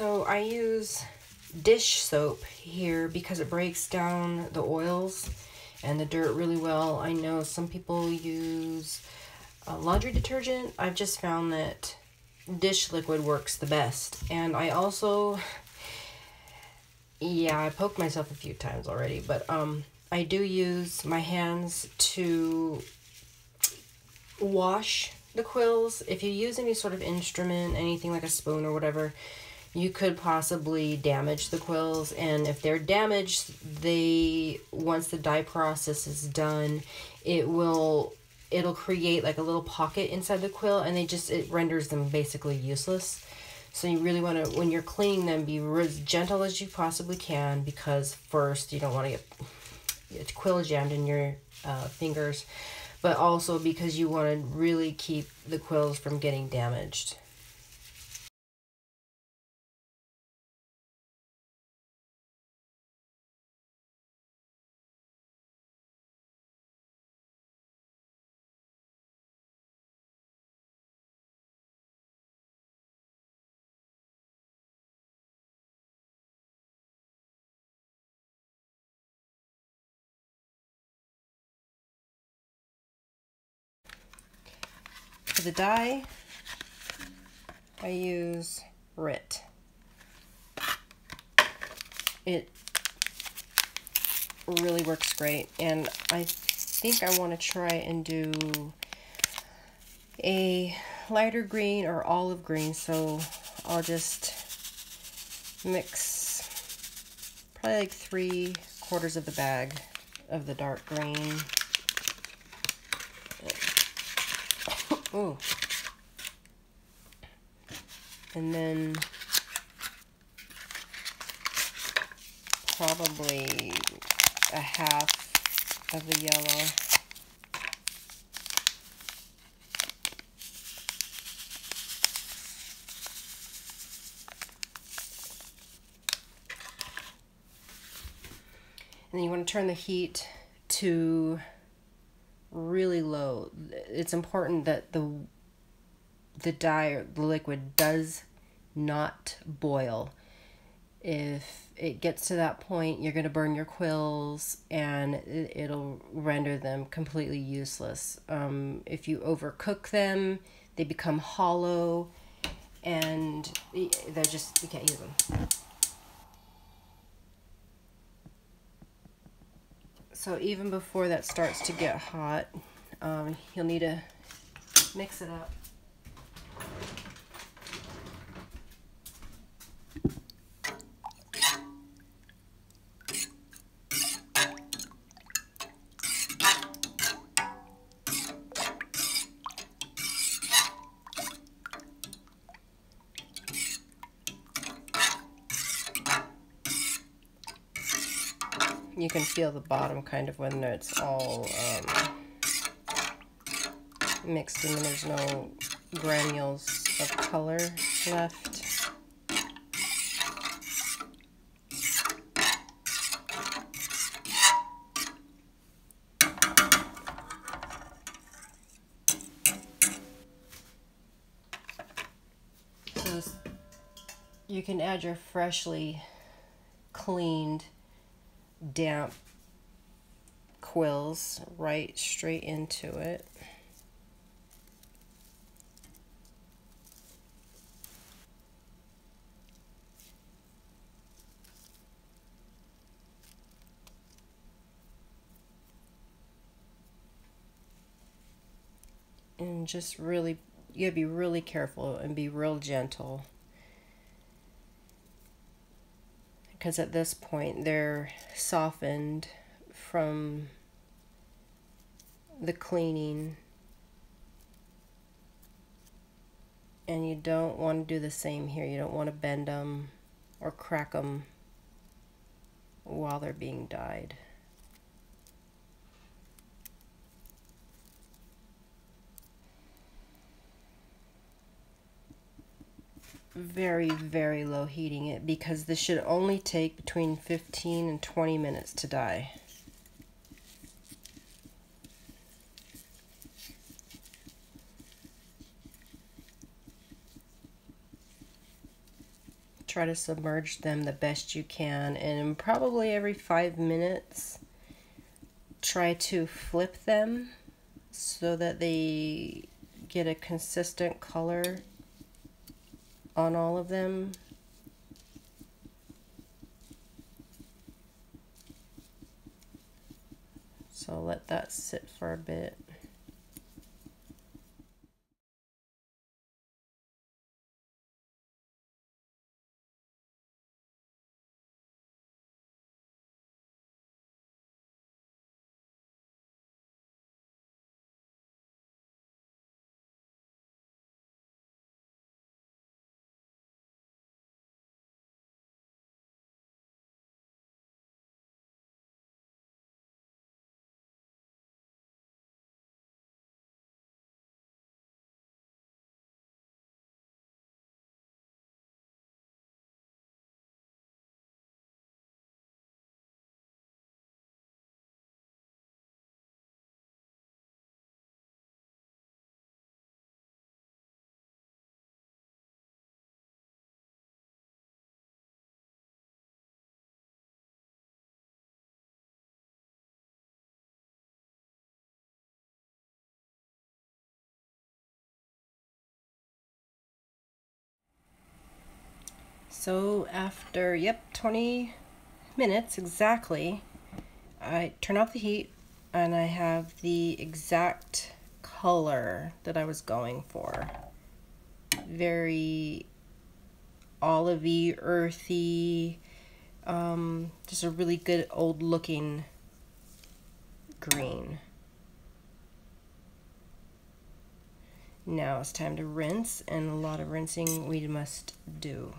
So I use dish soap here because it breaks down the oils and the dirt really well. I know some people use uh, laundry detergent. I've just found that dish liquid works the best. And I also, yeah, I poked myself a few times already, but um, I do use my hands to wash the quills. If you use any sort of instrument, anything like a spoon or whatever, you could possibly damage the quills and if they're damaged they once the dye process is done it will it'll create like a little pocket inside the quill and they just it renders them basically useless. So you really want to when you're cleaning them be as gentle as you possibly can because first you don't want to get quill jammed in your uh, fingers but also because you want to really keep the quills from getting damaged For the dye, I use RIT. It really works great, and I think I want to try and do a lighter green or olive green, so I'll just mix probably like three quarters of the bag of the dark green. Ooh. And then probably a half of the yellow. And then you want to turn the heat to really low. It's important that the the dye or the liquid does not boil. If it gets to that point, you're going to burn your quills and it'll render them completely useless. Um, if you overcook them, they become hollow and they're just, you can't use them. So even before that starts to get hot, um, you'll need to mix it up. You can feel the bottom kind of when it's all um, mixed and there's no granules of color left. So you can add your freshly cleaned damp quills right straight into it. And just really, you gotta be really careful and be real gentle. Because at this point they're softened from the cleaning. And you don't want to do the same here. You don't want to bend them or crack them while they're being dyed very, very low heating it because this should only take between 15 and 20 minutes to dye. try to submerge them the best you can and probably every five minutes try to flip them so that they get a consistent color on all of them. So let that sit for a bit. So after, yep, 20 minutes exactly, I turn off the heat and I have the exact color that I was going for. Very olivey, earthy, um, just a really good old looking green. Now it's time to rinse and a lot of rinsing we must do.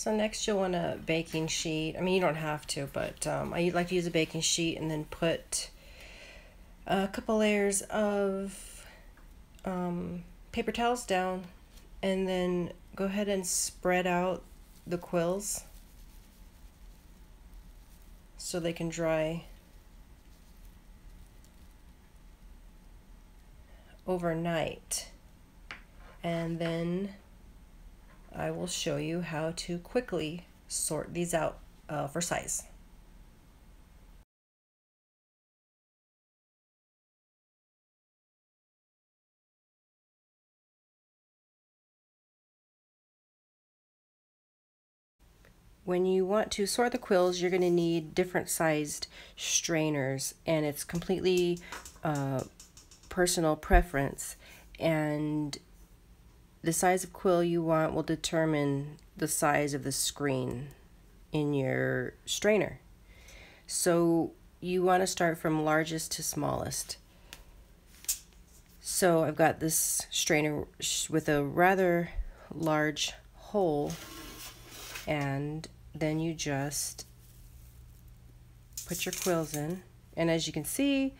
So next you'll want a baking sheet. I mean, you don't have to, but um, I like to use a baking sheet and then put a couple layers of um, paper towels down and then go ahead and spread out the quills so they can dry overnight. And then I will show you how to quickly sort these out uh, for size. When you want to sort the quills, you're going to need different sized strainers and it's completely uh, personal preference and the size of quill you want will determine the size of the screen in your strainer. So you want to start from largest to smallest. So I've got this strainer with a rather large hole and then you just put your quills in and as you can see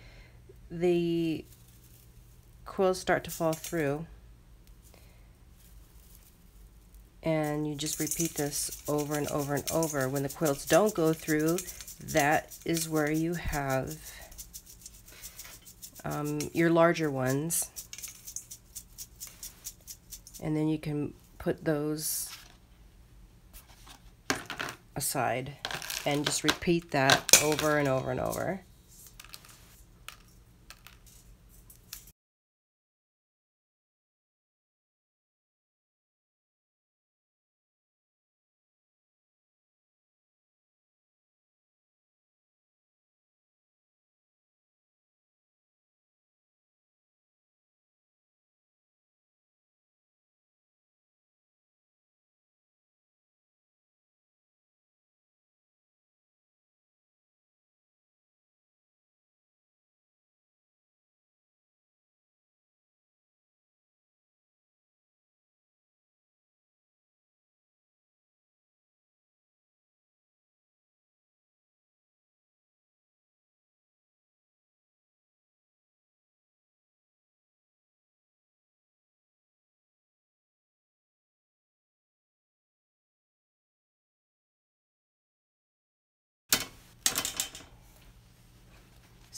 the quills start to fall through and you just repeat this over and over and over. When the quills don't go through, that is where you have um, your larger ones. And then you can put those aside and just repeat that over and over and over.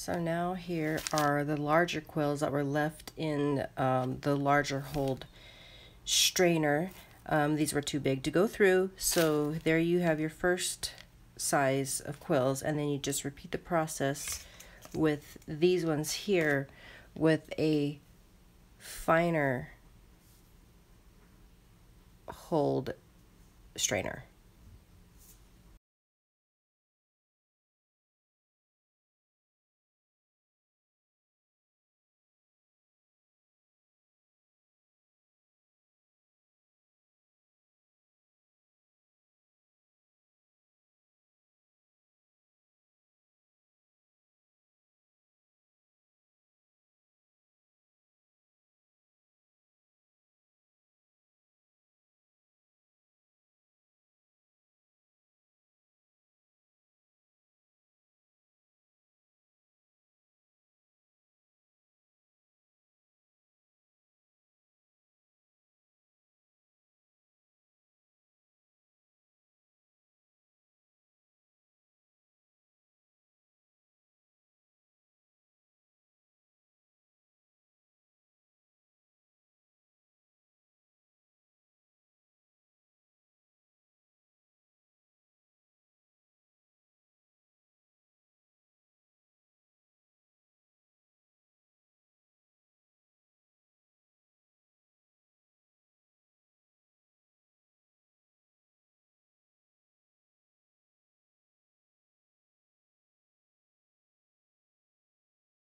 So now here are the larger quills that were left in um, the larger hold strainer. Um, these were too big to go through, so there you have your first size of quills, and then you just repeat the process with these ones here with a finer hold strainer.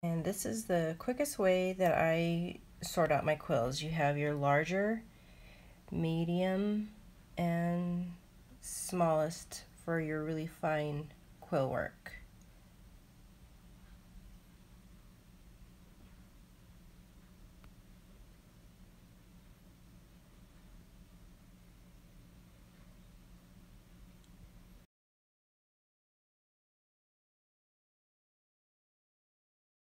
And this is the quickest way that I sort out my quills. You have your larger, medium, and smallest for your really fine quill work.